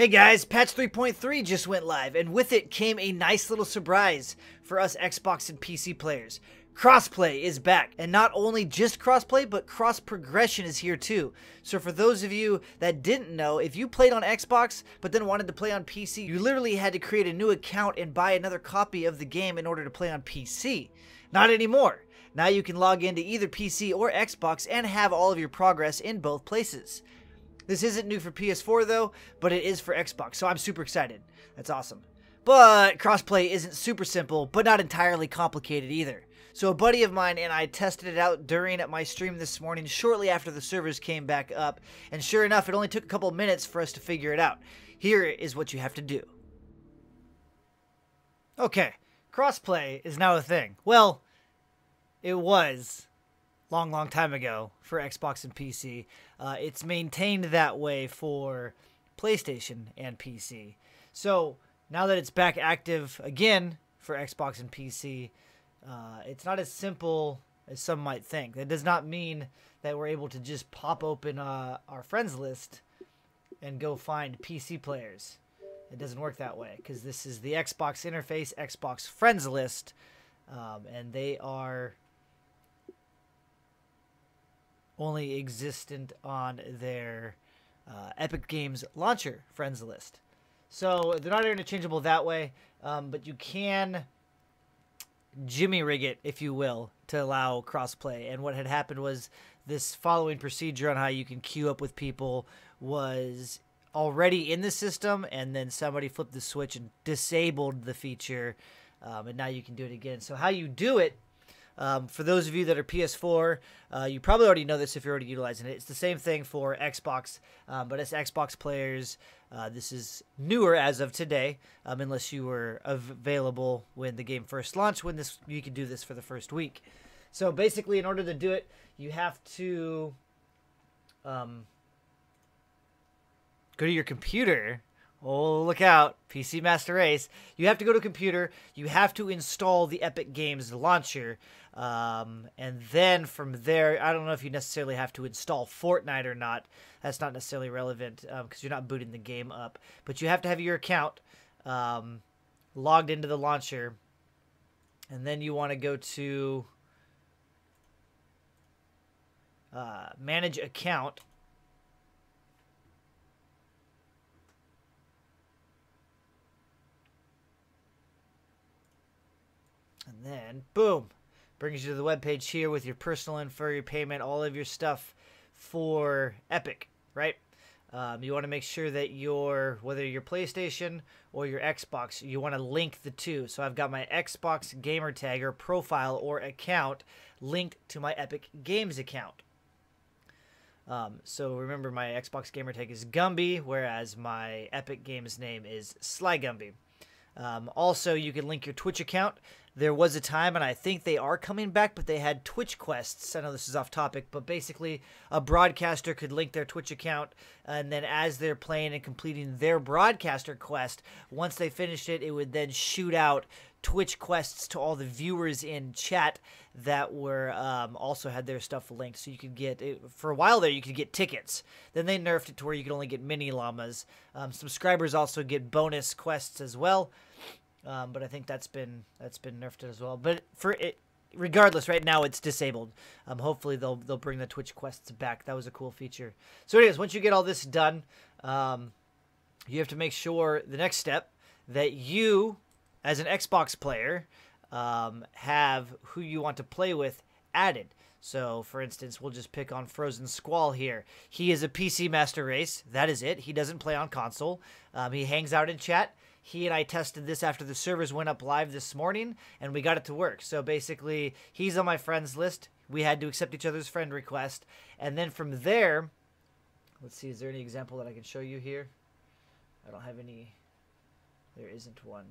Hey guys, patch 3.3 just went live, and with it came a nice little surprise for us Xbox and PC players. Crossplay is back, and not only just crossplay, but cross progression is here too. So for those of you that didn't know, if you played on Xbox but then wanted to play on PC, you literally had to create a new account and buy another copy of the game in order to play on PC. Not anymore. Now you can log into either PC or Xbox and have all of your progress in both places. This isn't new for PS4 though, but it is for Xbox, so I'm super excited. That's awesome. But crossplay isn't super simple, but not entirely complicated either. So a buddy of mine and I tested it out during my stream this morning shortly after the servers came back up, and sure enough, it only took a couple minutes for us to figure it out. Here is what you have to do. Okay, crossplay is now a thing. Well, it was long, long time ago for Xbox and PC. Uh, it's maintained that way for PlayStation and PC. So now that it's back active again for Xbox and PC, uh, it's not as simple as some might think. That does not mean that we're able to just pop open uh, our friends list and go find PC players. It doesn't work that way because this is the Xbox interface, Xbox friends list, um, and they are only existent on their uh, Epic Games launcher friends list. So they're not interchangeable that way, um, but you can jimmy rig it, if you will, to allow crossplay. And what had happened was this following procedure on how you can queue up with people was already in the system, and then somebody flipped the switch and disabled the feature, um, and now you can do it again. So how you do it um, for those of you that are PS4, uh, you probably already know this if you're already utilizing it. It's the same thing for Xbox, um, but as Xbox players, uh, this is newer as of today, um, unless you were available when the game first launched. When this, you can do this for the first week. So basically, in order to do it, you have to um, go to your computer Oh, look out. PC Master Race. You have to go to computer. You have to install the Epic Games launcher. Um, and then from there, I don't know if you necessarily have to install Fortnite or not. That's not necessarily relevant because um, you're not booting the game up. But you have to have your account um, logged into the launcher. And then you want to go to uh, Manage Account And then, boom, brings you to the web page here with your personal info, your payment, all of your stuff for Epic, right? Um, you want to make sure that your whether your PlayStation or your Xbox, you want to link the two. So I've got my Xbox gamer tag or profile or account linked to my Epic Games account. Um, so remember, my Xbox gamer tag is Gumbi, whereas my Epic Games name is Sly Gumbi. Um, also, you can link your Twitch account. There was a time, and I think they are coming back, but they had Twitch quests. I know this is off topic, but basically, a broadcaster could link their Twitch account, and then as they're playing and completing their broadcaster quest, once they finished it, it would then shoot out Twitch quests to all the viewers in chat that were um, also had their stuff linked. So you could get for a while there, you could get tickets. Then they nerfed it to where you could only get mini llamas. Um, subscribers also get bonus quests as well. Um, but I think that's been that's been nerfed as well. But for it, regardless, right now it's disabled. Um, hopefully they'll they'll bring the Twitch quests back. That was a cool feature. So, anyways, once you get all this done, um, you have to make sure the next step that you, as an Xbox player, um, have who you want to play with added. So, for instance, we'll just pick on Frozen Squall here. He is a PC Master Race. That is it. He doesn't play on console. Um, he hangs out in chat he and I tested this after the servers went up live this morning, and we got it to work. So basically, he's on my friends list. We had to accept each other's friend request, and then from there, let's see, is there any example that I can show you here? I don't have any. There isn't one.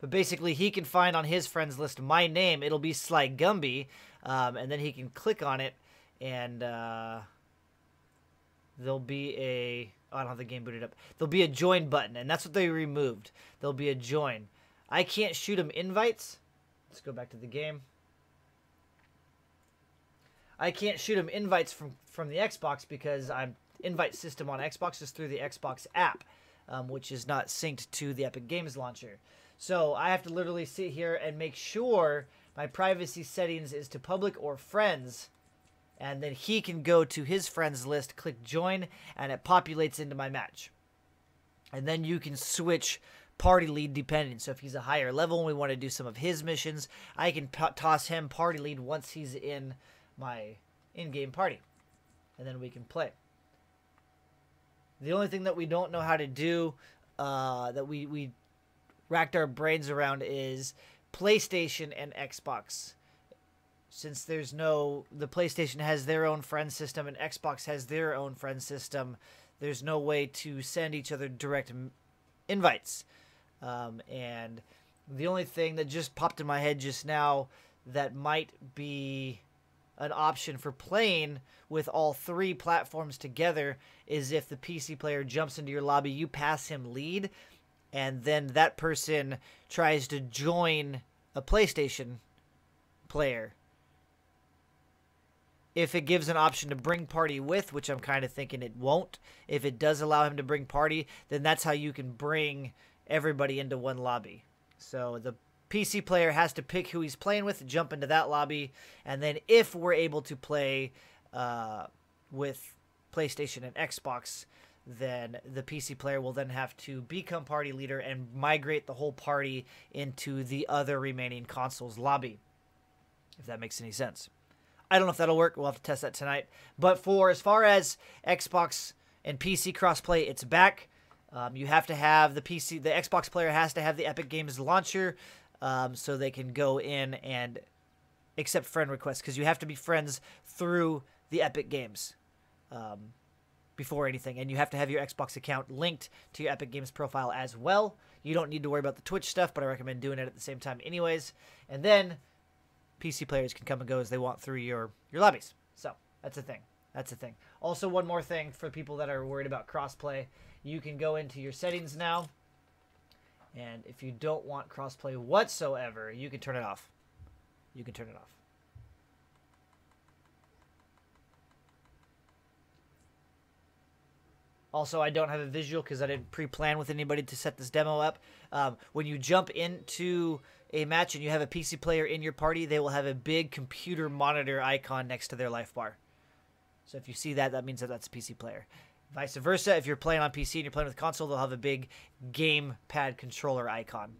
But basically, he can find on his friends list my name. It'll be Sly Gumbi, um, and then he can click on it, and uh, there'll be a Oh, I don't have the game booted up. There'll be a join button, and that's what they removed. There'll be a join. I can't shoot them invites. Let's go back to the game. I can't shoot them invites from from the Xbox because I'm invite system on Xbox is through the Xbox app, um, which is not synced to the Epic Games launcher. So I have to literally sit here and make sure my privacy settings is to public or friends. And then he can go to his friends list, click join, and it populates into my match. And then you can switch party lead depending. So if he's a higher level and we want to do some of his missions, I can toss him party lead once he's in my in-game party. And then we can play. The only thing that we don't know how to do, uh, that we, we racked our brains around is PlayStation and Xbox. Since there's no, the PlayStation has their own friend system and Xbox has their own friend system, there's no way to send each other direct invites. Um, and the only thing that just popped in my head just now that might be an option for playing with all three platforms together is if the PC player jumps into your lobby, you pass him lead, and then that person tries to join a PlayStation player. If it gives an option to bring party with, which I'm kind of thinking it won't, if it does allow him to bring party, then that's how you can bring everybody into one lobby. So the PC player has to pick who he's playing with, jump into that lobby, and then if we're able to play uh, with PlayStation and Xbox, then the PC player will then have to become party leader and migrate the whole party into the other remaining console's lobby. If that makes any sense. I don't know if that'll work. We'll have to test that tonight. But for as far as Xbox and PC crossplay, it's back. Um, you have to have the PC, the Xbox player has to have the Epic Games launcher um, so they can go in and accept friend requests because you have to be friends through the Epic Games um, before anything, and you have to have your Xbox account linked to your Epic Games profile as well. You don't need to worry about the Twitch stuff, but I recommend doing it at the same time, anyways. And then PC players can come and go as they want through your your lobbies. So that's a thing. That's a thing. Also, one more thing for people that are worried about crossplay, you can go into your settings now and if you don't want crossplay whatsoever, you can turn it off. You can turn it off. Also, I don't have a visual because I didn't pre-plan with anybody to set this demo up. Um, when you jump into a match and you have a PC player in your party, they will have a big computer monitor icon next to their life bar. So if you see that, that means that that's a PC player. Vice versa, if you're playing on PC and you're playing with console, they'll have a big game pad controller icon.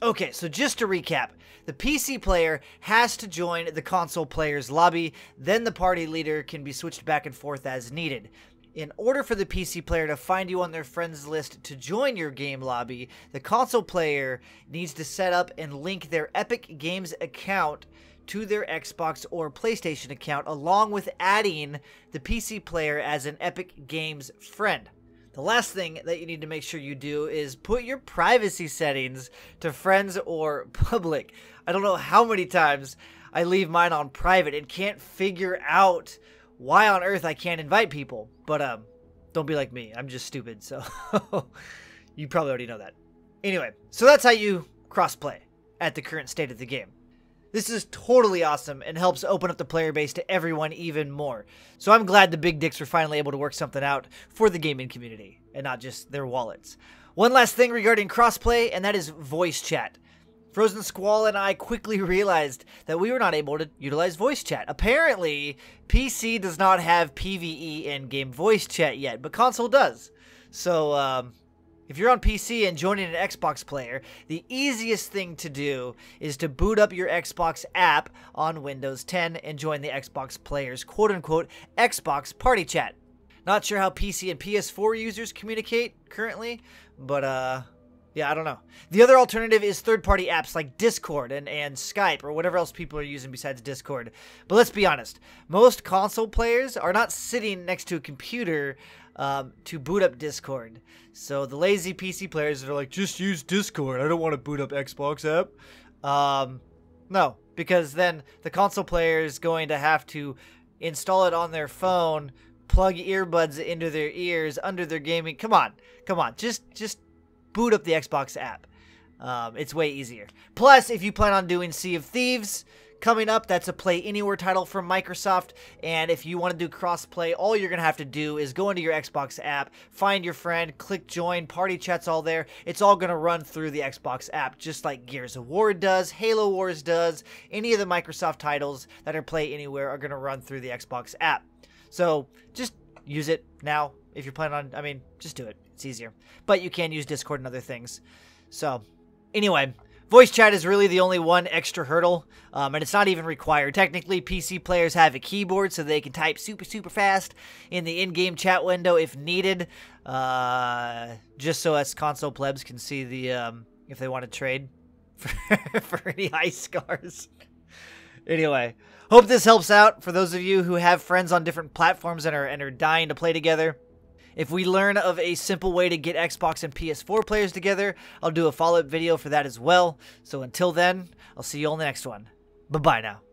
Okay, so just to recap, the PC player has to join the console player's lobby, then the party leader can be switched back and forth as needed. In order for the PC player to find you on their friends list to join your game lobby, the console player needs to set up and link their Epic Games account to their Xbox or PlayStation account, along with adding the PC player as an Epic Games friend. The last thing that you need to make sure you do is put your privacy settings to friends or public. I don't know how many times I leave mine on private and can't figure out why on earth I can't invite people. But um don't be like me. I'm just stupid, so you probably already know that. Anyway, so that's how you crossplay at the current state of the game. This is totally awesome and helps open up the player base to everyone even more. So I'm glad the big dicks were finally able to work something out for the gaming community and not just their wallets. One last thing regarding crossplay, and that is voice chat. Frozen Squall and I quickly realized that we were not able to utilize voice chat. Apparently, PC does not have PvE in-game voice chat yet, but console does. So, um, if you're on PC and joining an Xbox player, the easiest thing to do is to boot up your Xbox app on Windows 10 and join the Xbox player's quote unquote Xbox party chat. Not sure how PC and PS4 users communicate currently, but uh yeah, I don't know. The other alternative is third-party apps like Discord and, and Skype or whatever else people are using besides Discord. But let's be honest, most console players are not sitting next to a computer um, to boot up Discord. So the lazy PC players that are like, just use Discord. I don't want to boot up Xbox app. Um, no, because then the console player is going to have to install it on their phone, plug earbuds into their ears under their gaming. Come on, come on, just just boot up the Xbox app. Um, it's way easier. Plus, if you plan on doing Sea of Thieves, coming up. That's a Play Anywhere title from Microsoft. And if you want to do crossplay, all you're going to have to do is go into your Xbox app, find your friend, click join, party chat's all there. It's all going to run through the Xbox app, just like Gears of War does, Halo Wars does. Any of the Microsoft titles that are Play Anywhere are going to run through the Xbox app. So just use it now if you're planning on, I mean, just do it. It's easier. But you can use Discord and other things. So, anyway, voice chat is really the only one extra hurdle, um, and it's not even required. Technically, PC players have a keyboard so they can type super, super fast in the in game chat window if needed, uh, just so us console plebs can see the um, if they want to trade for, for any ice scars. anyway, hope this helps out for those of you who have friends on different platforms and are, and are dying to play together. If we learn of a simple way to get Xbox and PS4 players together, I'll do a follow up video for that as well. So until then, I'll see you all in the next one. Bye bye now.